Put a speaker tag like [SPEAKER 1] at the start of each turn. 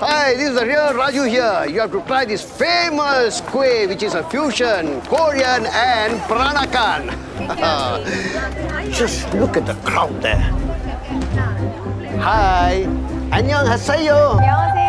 [SPEAKER 1] Hi, this is the real Raju here. You have to try this famous kueh, which is a fusion, Korean and Peranakan. Just look at the crowd there. Hi. 안녕하세요.